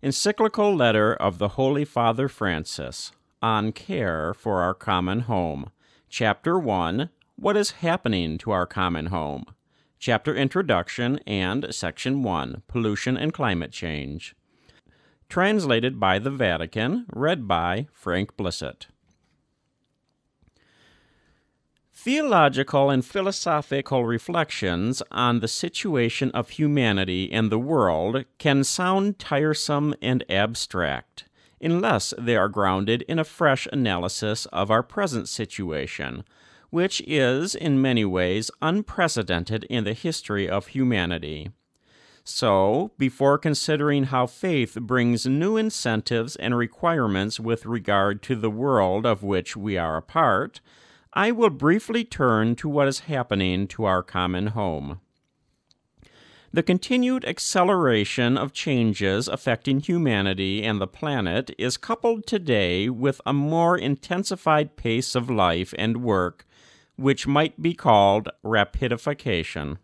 Encyclical Letter of the Holy Father Francis on Care for Our Common Home. Chapter 1 What is Happening to Our Common Home? Chapter Introduction and Section 1 Pollution and Climate Change. Translated by the Vatican, read by Frank Blissett. Theological and philosophical reflections on the situation of humanity and the world can sound tiresome and abstract unless they are grounded in a fresh analysis of our present situation, which is in many ways unprecedented in the history of humanity. So, before considering how faith brings new incentives and requirements with regard to the world of which we are a part, I will briefly turn to what is happening to our common home. The continued acceleration of changes affecting humanity and the planet is coupled today with a more intensified pace of life and work, which might be called rapidification.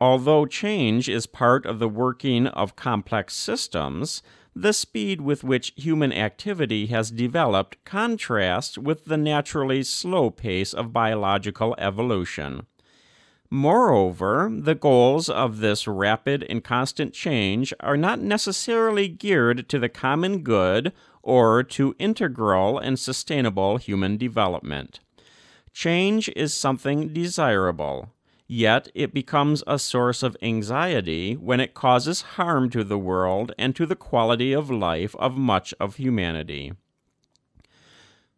Although change is part of the working of complex systems, the speed with which human activity has developed contrasts with the naturally slow pace of biological evolution. Moreover, the goals of this rapid and constant change are not necessarily geared to the common good or to integral and sustainable human development. Change is something desirable, Yet it becomes a source of anxiety when it causes harm to the world and to the quality of life of much of humanity.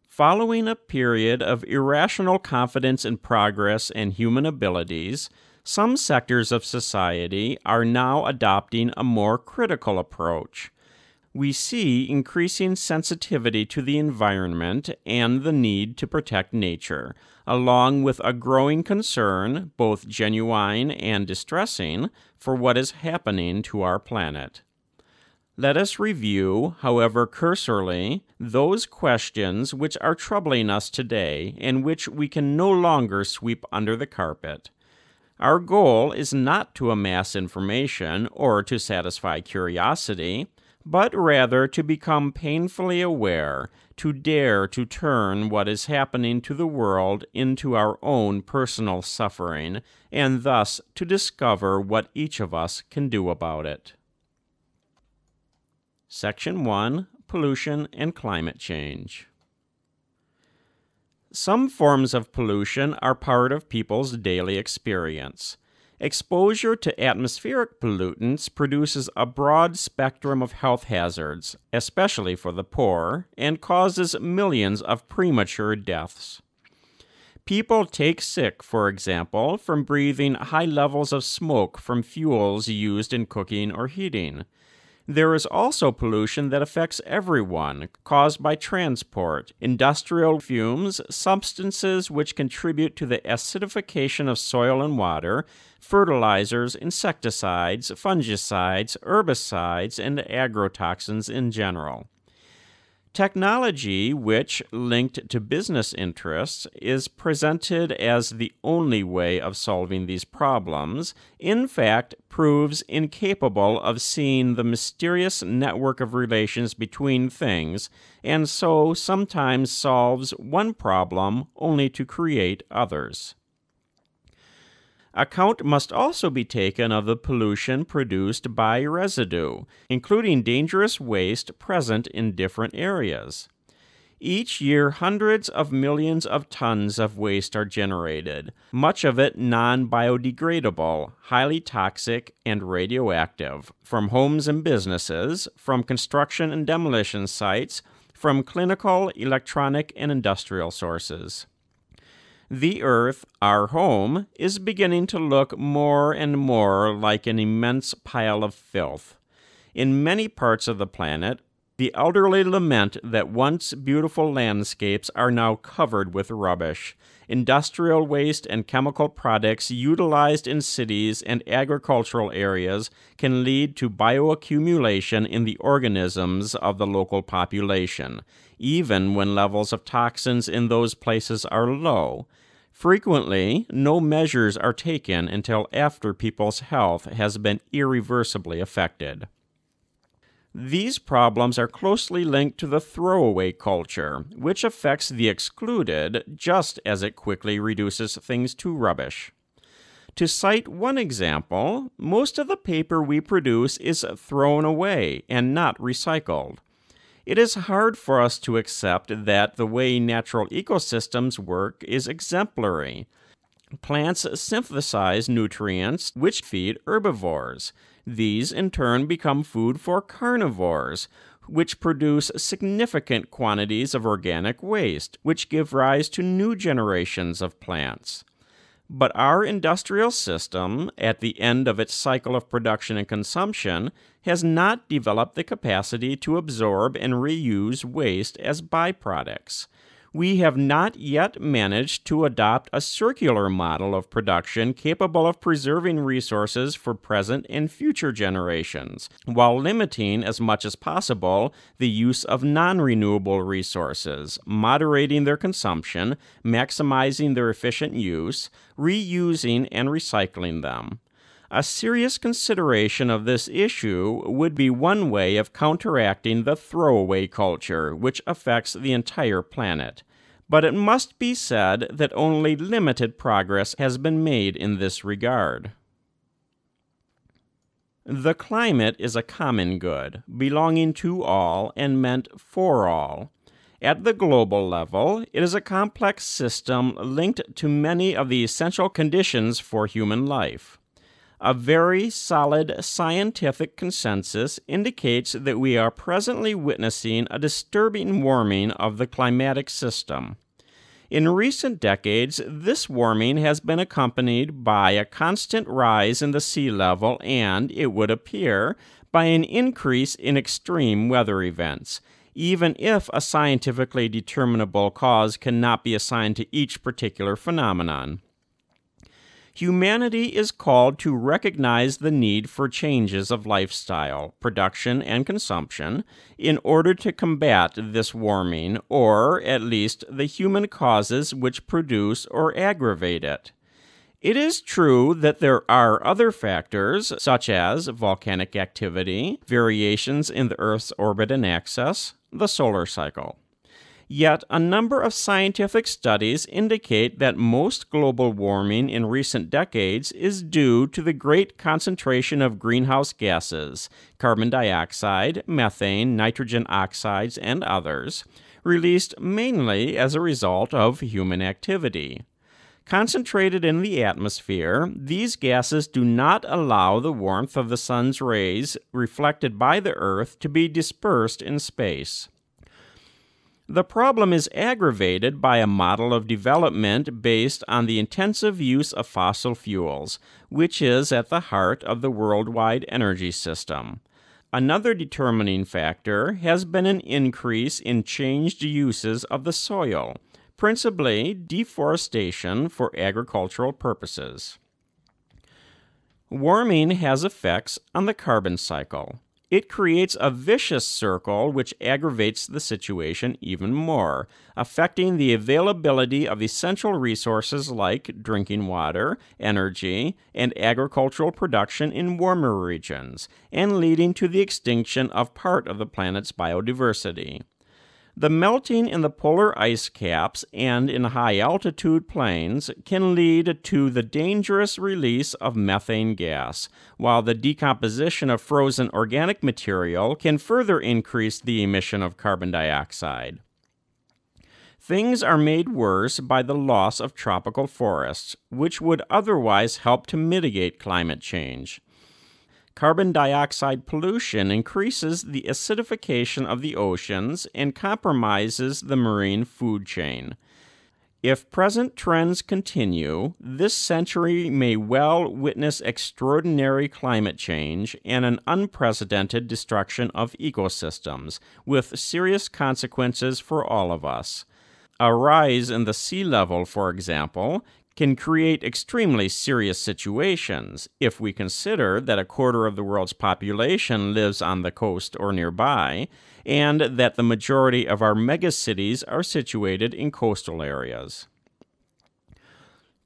Following a period of irrational confidence in progress and human abilities, some sectors of society are now adopting a more critical approach we see increasing sensitivity to the environment and the need to protect nature, along with a growing concern, both genuine and distressing, for what is happening to our planet. Let us review, however cursorily, those questions which are troubling us today and which we can no longer sweep under the carpet. Our goal is not to amass information or to satisfy curiosity, but rather to become painfully aware, to dare to turn what is happening to the world into our own personal suffering, and thus to discover what each of us can do about it. Section 1 Pollution and Climate Change. Some forms of pollution are part of people's daily experience. Exposure to atmospheric pollutants produces a broad spectrum of health hazards, especially for the poor, and causes millions of premature deaths. People take sick, for example, from breathing high levels of smoke from fuels used in cooking or heating. There is also pollution that affects everyone, caused by transport, industrial fumes, substances which contribute to the acidification of soil and water, fertilizers, insecticides, fungicides, herbicides, and agrotoxins in general. Technology, which, linked to business interests, is presented as the only way of solving these problems, in fact, proves incapable of seeing the mysterious network of relations between things, and so sometimes solves one problem only to create others. Account must also be taken of the pollution produced by residue, including dangerous waste present in different areas. Each year, hundreds of millions of tons of waste are generated, much of it non biodegradable, highly toxic, and radioactive, from homes and businesses, from construction and demolition sites, from clinical, electronic, and industrial sources. The Earth, our home, is beginning to look more and more like an immense pile of filth. In many parts of the planet, the elderly lament that once beautiful landscapes are now covered with rubbish. Industrial waste and chemical products utilized in cities and agricultural areas can lead to bioaccumulation in the organisms of the local population, even when levels of toxins in those places are low. Frequently, no measures are taken until after people's health has been irreversibly affected. These problems are closely linked to the throwaway culture, which affects the excluded just as it quickly reduces things to rubbish. To cite one example, most of the paper we produce is thrown away and not recycled. It is hard for us to accept that the way natural ecosystems work is exemplary. Plants synthesize nutrients which feed herbivores. These, in turn, become food for carnivores, which produce significant quantities of organic waste, which give rise to new generations of plants. But our industrial system, at the end of its cycle of production and consumption, has not developed the capacity to absorb and reuse waste as byproducts we have not yet managed to adopt a circular model of production capable of preserving resources for present and future generations, while limiting as much as possible the use of non renewable resources, moderating their consumption, maximizing their efficient use, reusing and recycling them. A serious consideration of this issue would be one way of counteracting the throwaway culture, which affects the entire planet. But it must be said that only limited progress has been made in this regard. The climate is a common good, belonging to all and meant for all. At the global level, it is a complex system linked to many of the essential conditions for human life. A very solid scientific consensus indicates that we are presently witnessing a disturbing warming of the climatic system. In recent decades, this warming has been accompanied by a constant rise in the sea level and, it would appear, by an increase in extreme weather events, even if a scientifically determinable cause cannot be assigned to each particular phenomenon humanity is called to recognize the need for changes of lifestyle, production, and consumption in order to combat this warming, or at least the human causes which produce or aggravate it. It is true that there are other factors, such as volcanic activity, variations in the Earth's orbit and axis, the solar cycle. Yet, a number of scientific studies indicate that most global warming in recent decades is due to the great concentration of greenhouse gases, carbon dioxide, methane, nitrogen oxides, and others, released mainly as a result of human activity. Concentrated in the atmosphere, these gases do not allow the warmth of the sun's rays reflected by the Earth to be dispersed in space. The problem is aggravated by a model of development based on the intensive use of fossil fuels, which is at the heart of the worldwide energy system. Another determining factor has been an increase in changed uses of the soil, principally deforestation for agricultural purposes. Warming has effects on the carbon cycle. It creates a vicious circle which aggravates the situation even more, affecting the availability of essential resources like drinking water, energy, and agricultural production in warmer regions, and leading to the extinction of part of the planet's biodiversity. The melting in the polar ice caps and in high altitude plains can lead to the dangerous release of methane gas, while the decomposition of frozen organic material can further increase the emission of carbon dioxide. Things are made worse by the loss of tropical forests, which would otherwise help to mitigate climate change. Carbon dioxide pollution increases the acidification of the oceans and compromises the marine food chain. If present trends continue, this century may well witness extraordinary climate change and an unprecedented destruction of ecosystems, with serious consequences for all of us. A rise in the sea level, for example, can create extremely serious situations if we consider that a quarter of the world's population lives on the coast or nearby, and that the majority of our megacities are situated in coastal areas.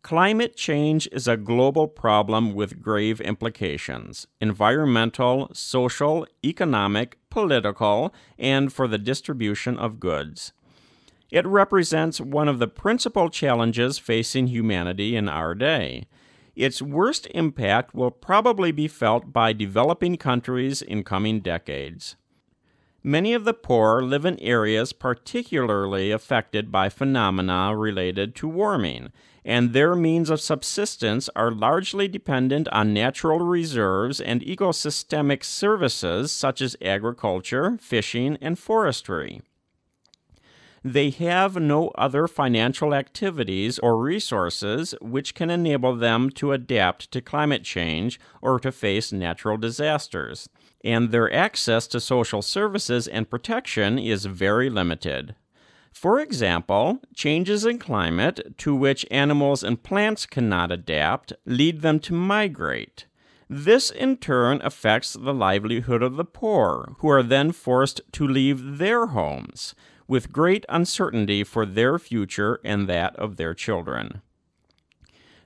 Climate change is a global problem with grave implications environmental, social, economic, political, and for the distribution of goods. It represents one of the principal challenges facing humanity in our day. Its worst impact will probably be felt by developing countries in coming decades. Many of the poor live in areas particularly affected by phenomena related to warming, and their means of subsistence are largely dependent on natural reserves and ecosystemic services such as agriculture, fishing, and forestry. They have no other financial activities or resources which can enable them to adapt to climate change or to face natural disasters and their access to social services and protection is very limited. For example, changes in climate to which animals and plants cannot adapt lead them to migrate. This in turn affects the livelihood of the poor, who are then forced to leave their homes, with great uncertainty for their future and that of their children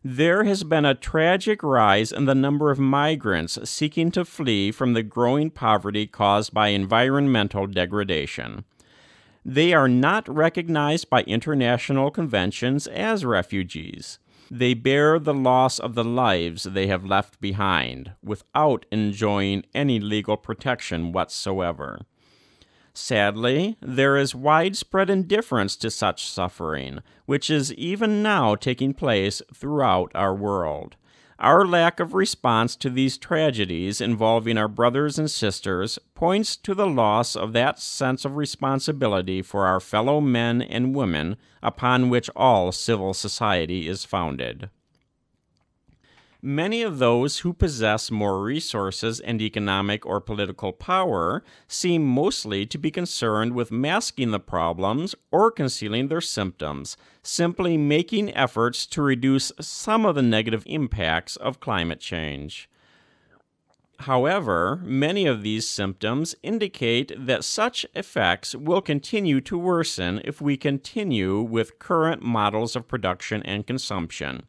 there has been a tragic rise in the number of migrants seeking to flee from the growing poverty caused by environmental degradation. They are not recognized by international conventions as refugees. They bear the loss of the lives they have left behind without enjoying any legal protection whatsoever. Sadly, there is widespread indifference to such suffering, which is even now taking place throughout our world. Our lack of response to these tragedies involving our brothers and sisters points to the loss of that sense of responsibility for our fellow men and women upon which all civil society is founded. Many of those who possess more resources and economic or political power seem mostly to be concerned with masking the problems or concealing their symptoms, simply making efforts to reduce some of the negative impacts of climate change. However, many of these symptoms indicate that such effects will continue to worsen if we continue with current models of production and consumption.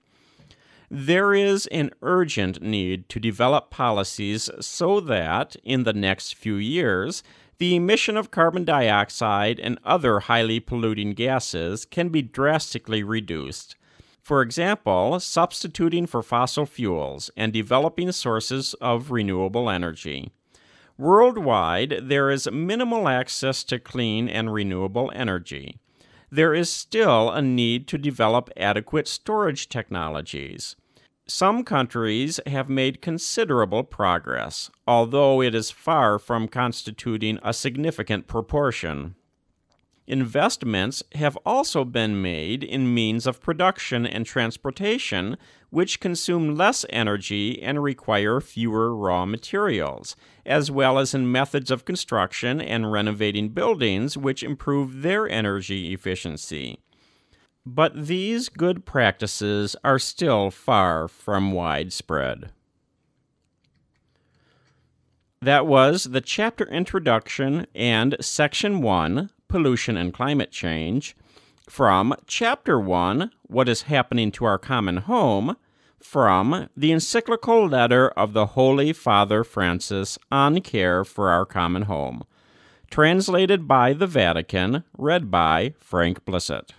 There is an urgent need to develop policies so that, in the next few years, the emission of carbon dioxide and other highly polluting gases can be drastically reduced. For example, substituting for fossil fuels and developing sources of renewable energy. Worldwide, there is minimal access to clean and renewable energy there is still a need to develop adequate storage technologies. Some countries have made considerable progress, although it is far from constituting a significant proportion. Investments have also been made in means of production and transportation which consume less energy and require fewer raw materials, as well as in methods of construction and renovating buildings which improve their energy efficiency. But these good practices are still far from widespread. That was the chapter introduction and section 1 pollution and climate change, from Chapter 1, What is Happening to Our Common Home, from the encyclical letter of the Holy Father Francis on care for our common home, translated by the Vatican, read by Frank Blissett.